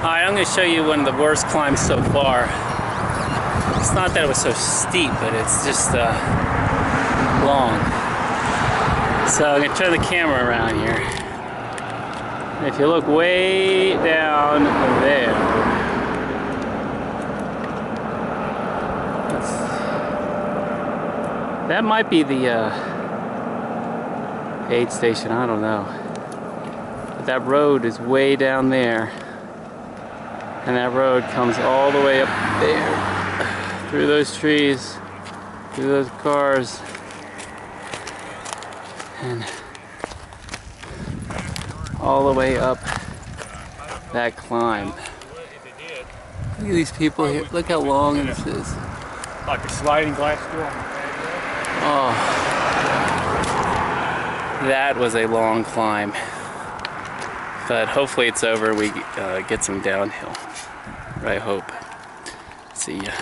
Alright, I'm going to show you one of the worst climbs so far. It's not that it was so steep, but it's just uh, long. So I'm going to turn the camera around here. If you look way down there, that might be the uh, aid station, I don't know. But that road is way down there. And that road comes all the way up there. Through those trees, through those cars. And all the way up that climb. Look at these people here. Look how long this is. Like a sliding glass door. Oh. That was a long climb. But hopefully it's over. We uh, get some downhill. I hope. See ya.